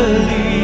这里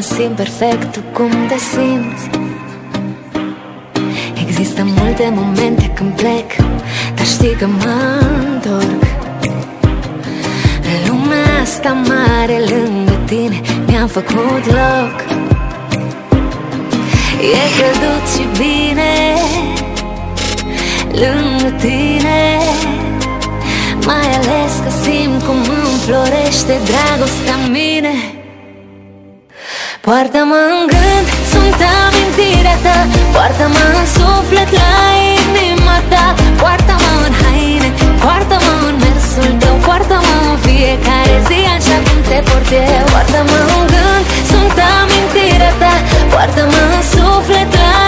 mă simt perfect, tu cum te simți? Există multe momente când plec Dar știi că mă întorc. Lumea asta mare lângă tine Mi-am făcut loc. E căldut și bine Lângă tine. Mai ales că simt cum înflorește dragostea în mine Poartă-mă în gând, sunt amintirea ta. Poartă-mă în suflet la inima ta. Poartă-mă în haine, poartă-mă în mersul tău. Poartă-mă în fiecare zi așa cum te port eu. Poartă-mă în gând, sunt amintirea ta. Poartă-mă în suflet la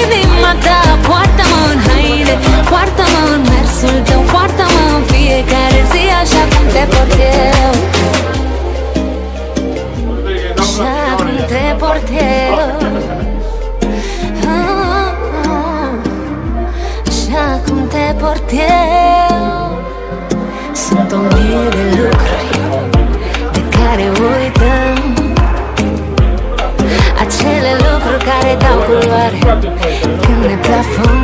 inima ta. Poartă-mă în haine, poartă-mă în mersul tău. Poartă-mă în fiecare zi așa cum te port eu te port eu Sunt o mie de lucruri De care uităm. Acele lucruri care dau culoare Când ne plafonăm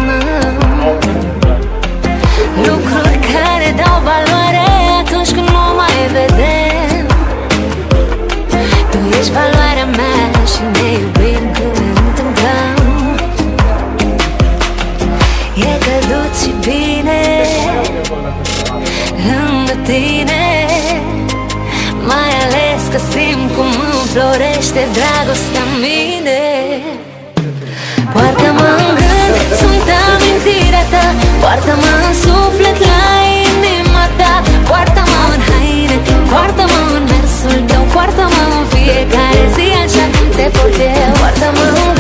înflorește dragostea în mine. Poartă-mă în gând, sunt amintirea ta. Poartă-mă în suflet la inima ta. Poartă-mă în haine, poartă-mă în mersul tău. Poartă-mă în fiecare zi așa cum te port eu Poartă-mă în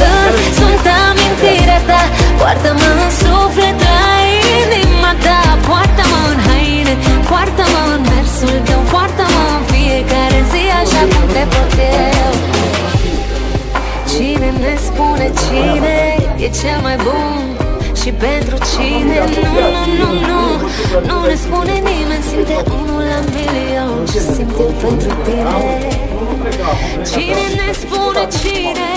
pentru cine Nu, nu, nu, nu Nu ne spune nimeni Simte unul la milion Ce simt eu pentru tine Cine ne spune cine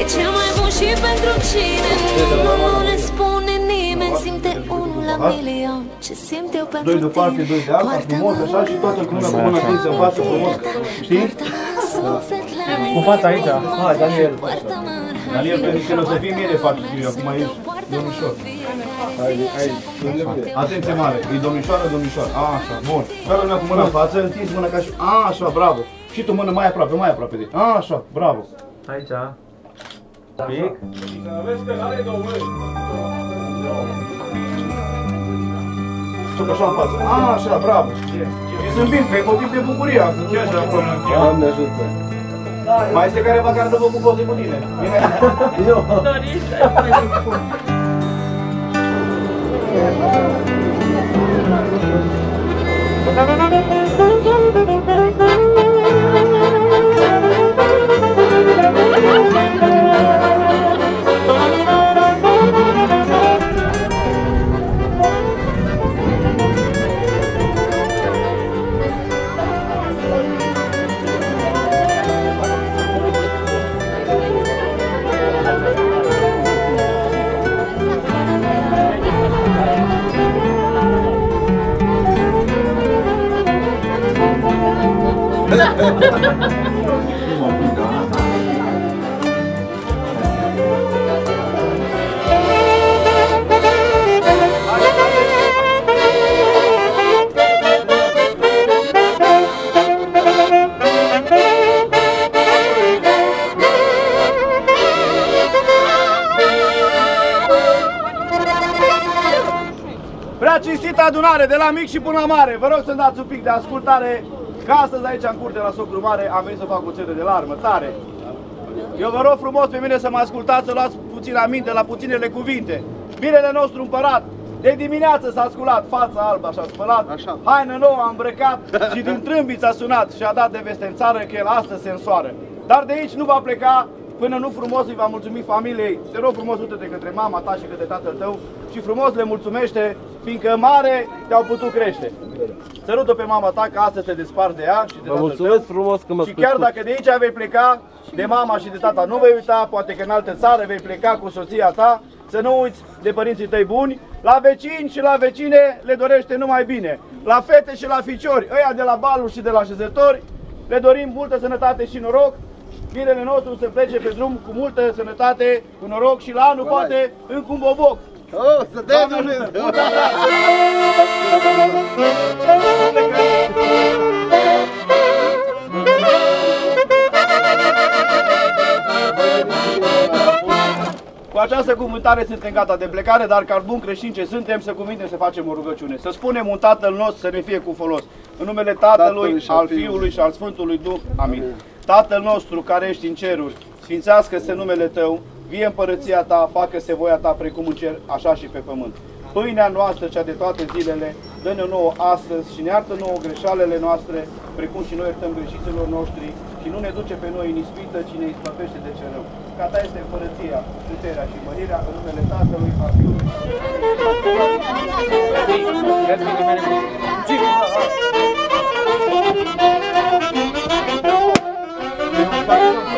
E cel mai bun și pentru cine Nu, nu, nu ne spune nimeni Simte unul la milion Ce simt eu pentru Doi de tine parte, doi de alta, frumos, așa și toată cu mâna cu mâna tinsă în față, frumos. Știi? Cu fața aici. Hai, Daniel. Daniel, pentru că o să fii mie de fapt, eu acum ești domnișor. Atenție mare, e domnișoară, domnișoară. Așa, bun. Care mea cu mâna în față, întins mâna ca și... Așa, bravo. Și tu mână mai aproape, mai aproape de... Așa, bravo. Aici. Pic. Tot așa în față. Așa, bravo. Și zâmbim, că e motiv de bucurie astăzi. Ce așa acolo? Doamne ajută. Mai este careva care dă vă cu poze cu tine. Bine? Prea cinstită adunare, de la mic și până la mare. Vă rog să-mi dați un pic de ascultare, că astăzi aici în curte la Socru Mare am venit să fac o țetă de larmă, tare. Eu vă rog frumos pe mine să mă ascultați, să luați puțin aminte la puținele cuvinte. Binele nostru împărat, de dimineață s-a sculat, fața albă și-a spălat, Așa. haină nouă a îmbrăcat și din trâmbiți a sunat și a dat de veste în țară că el astăzi se însoară. Dar de aici nu va pleca până nu frumos îi va mulțumi familiei. Te rog frumos, uite-te către mama ta și către tatăl tău și frumos le mulțumește, fiindcă mare te-au putut crește. Sărută pe mama ta că astăzi te despart de ea și de Vă tatăl mulțumesc tău. frumos că mă Și chiar dacă de aici vei pleca, de mama și de tata nu vei uita, poate că în altă țară vei pleca cu soția ta, să nu uiți de părinții tăi buni, la vecini și la vecine le dorește numai bine, la fete și la ficiori, ăia de la baluri și de la șezători, le dorim multă sănătate și noroc, binele nostru să plece pe drum cu multă sănătate, cu noroc și la anul poate încă un boboc. Oh, să dea Doamne Dumnezeu! ajută! Cu această cuvântare suntem gata de plecare, dar ca bun creștini ce suntem, să cuvinte să facem o rugăciune. Să spunem un Tatăl nostru să ne fie cu folos. În numele Tatălui, Tatălui și al al Fiului. Fiului și al Sfântului Duh. Amin. Tatăl nostru care ești în ceruri, sfințească-se numele Tău, vie împărăția Ta, facă-se voia Ta precum în cer, așa și pe pământ. Pâinea noastră, cea de toate zilele, dă-ne nouă astăzi și ne iartă nouă greșalele noastre, precum și noi iertăm greșiților noștri și nu ne duce pe noi în ispită, ci ne izbăvește de cel rău. Ca ta este împărăția, puterea și mărirea în numele Tatălui, a Fiului și al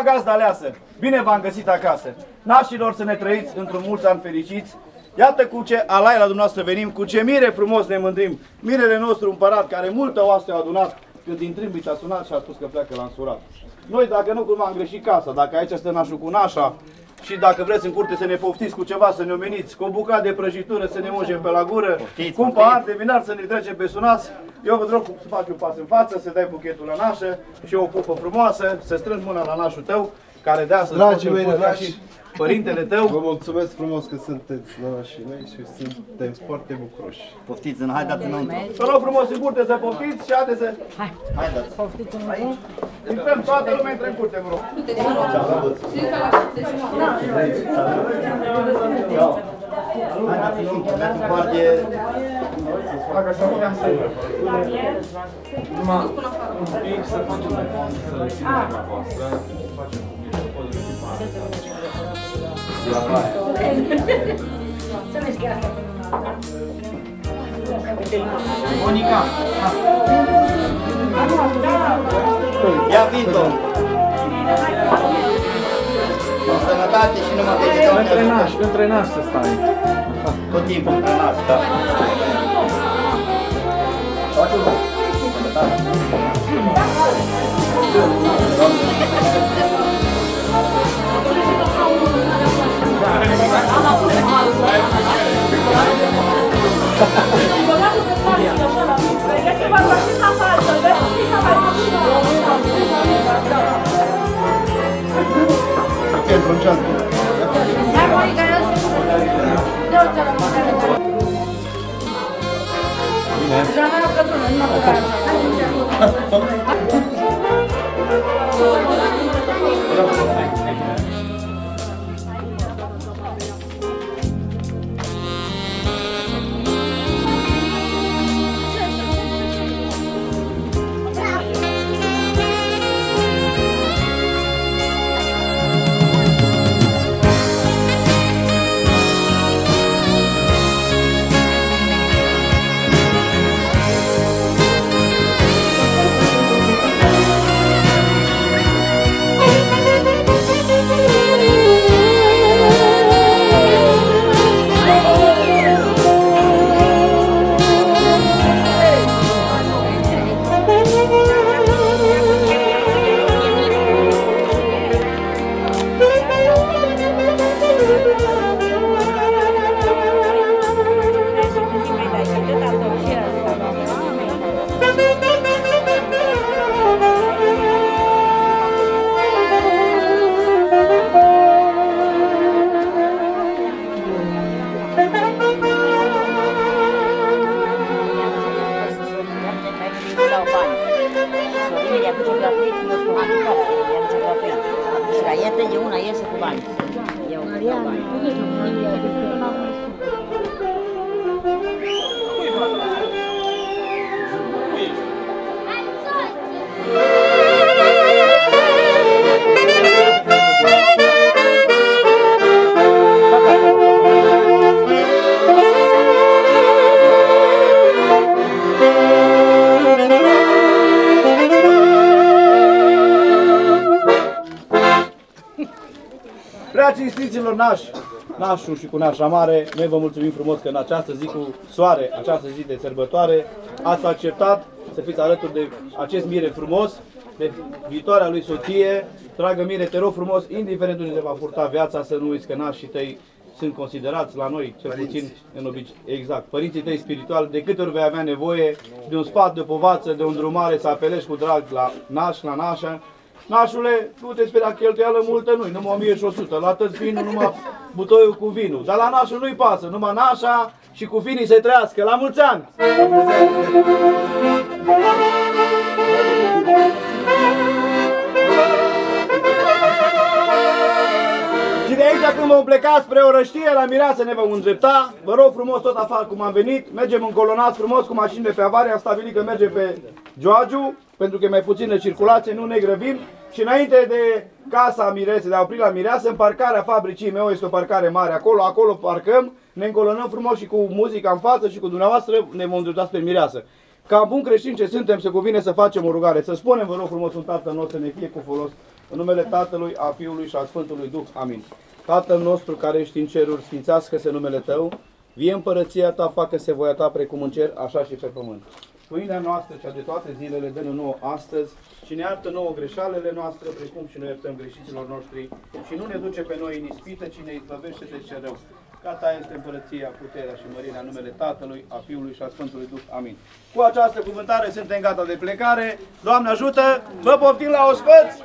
ziua, gazda aleasă! Bine v-am găsit acasă! Nașilor să ne trăiți într-un mulți ani fericiți! Iată cu ce alai la dumneavoastră venim, cu ce mire frumos ne mândrim. Mirele nostru împărat, care multă oaste a adunat, când din Trâmbiț a sunat și a spus că pleacă la însurat. Noi, dacă nu cumva am greșit casa, dacă aici stă nașul cu nașa, și dacă vreți în curte să ne poftiți cu ceva, să ne omeniți, cu o bucată de prăjitură să ne mungem pe la gură, Poftiți, cu un poftiți. pahar de vinar să ne trecem pe sunați, eu vă rog să faci un pas în față, să dai buchetul la nașă și o pupă frumoasă, să strângi mâna la nașul tău, care de astăzi Dragii poate mei fi ca nași, și părintele tău. Vă mulțumesc frumos că sunteți nănașii mei și suntem foarte bucuroși. Poftiți, în, haideți înăuntru. Vă rog frumos în curte să poftiți și haideți să Haideți. intrăm, toată lumea intră în curte, vă rog. Haideți înăuntru, aveți un par de... Numai un pic să facem pe fond, să le ținem la voastră. Facem un pic, să pot de La baie. Monica, Ia vinto! În sănătate și numai de Doamne între ajută. nași, între nași să stai. Tot timpul între nas, da. Okay, bruciato? cinstiților nași, nașul și cu nașa mare, noi vă mulțumim frumos că în această zi cu soare, această zi de sărbătoare, ați acceptat să fiți alături de acest mire frumos, de viitoarea lui soție. Dragă mire, te rog frumos, indiferent unde se va purta viața, să nu uiți că nașii tăi sunt considerați la noi, cel puțin în obici- exact, părinții tăi spirituali, de câte ori vei avea nevoie de un sfat, de o povață, de o îndrumare, să apelești cu drag la naș, la nașă, Nașule, nu te speria cheltuială multă nu numai 1100, la tăți vinul numai butoiul cu vinul. Dar la nașul nu-i pasă, numai nașa și cu finii să trăiască. La mulți ani! Și de aici când vom pleca spre o răștie, la mireasă ne vom îndrepta. Vă rog frumos tot afară cum am venit. Mergem încolonați frumos cu mașinile pe avarie. Am stabilit că mergem pe Joagiu, pentru că e mai puțină circulație, nu ne grăbim. Și înainte de casa mirease, de a opri la mireasă, în parcarea fabricii meu este o parcare mare acolo, acolo parcăm, ne încolonăm frumos și cu muzica în față și cu dumneavoastră ne vom îndrepta spre mireasă. Ca bun creștin ce suntem, se cuvine să facem o rugare, să spunem, vă rog frumos, un Tatăl nostru să ne fie cu folos În numele Tatălui, a Fiului și a Sfântului Duh. Amin. Tatăl nostru care ești în ceruri, sfințească-se numele Tău, vie împărăția Ta, facă-se voia Ta precum în cer, așa și pe pământ. Pâinea noastră, cea de toate zilele, dă-ne nouă astăzi și ne iartă nouă greșalele noastre, precum și noi iertăm greșiților noștri și nu ne duce pe noi în ispită, ci ne izbăvește de ce rău. Ca ta este împărăția, puterea și mărirea în numele Tatălui, a Fiului și a Sfântului Duh. Amin. Cu această cuvântare suntem gata de plecare. Doamne ajută! Vă poftim la ospăți!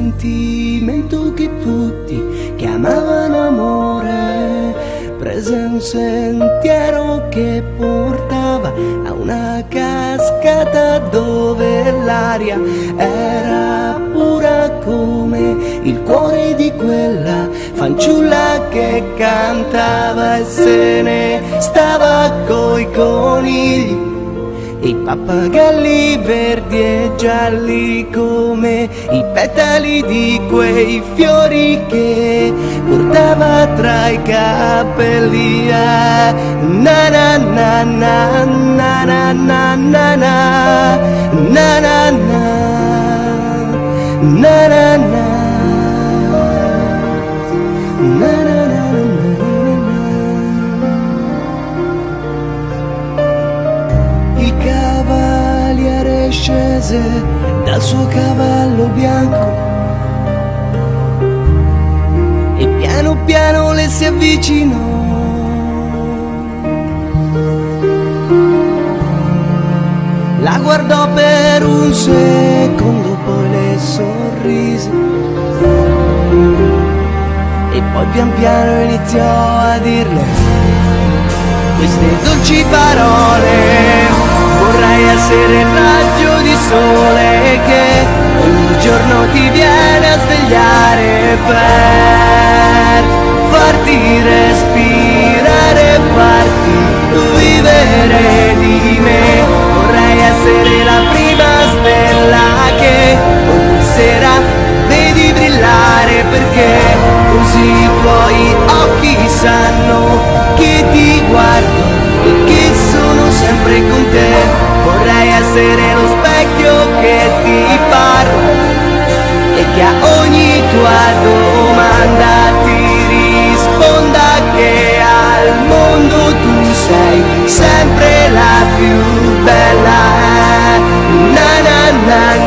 Sentimento che tutti chiamavano amore. Prese un sentiero che portava a una cascata dove l'aria era pura come il cuore di quella fanciulla che cantava e se ne stava coi conigli i pappagalli verdi e gialli come i petali di quei fiori che portava tra i capelli. Ah, Na na na na na na na na na na na na na na na na scese dal suo cavallo bianco. E piano piano le si avvicinò. La guardò per un secondo, poi le sorrise. E poi pian piano iniziò a dirle queste dolci parole essere il raggio di sole che ogni giorno ti viene a svegliare per farti respirare, e farti vivere di me. Vorrei essere la prima stella che ogni sera vedi brillare perché così i tuoi occhi sanno che ti guardo e che sono sempre con te essere lo specchio che ti parla e che a ogni tua domanda ti risponda che al mondo tu sei sempre la più bella. Na, na, na,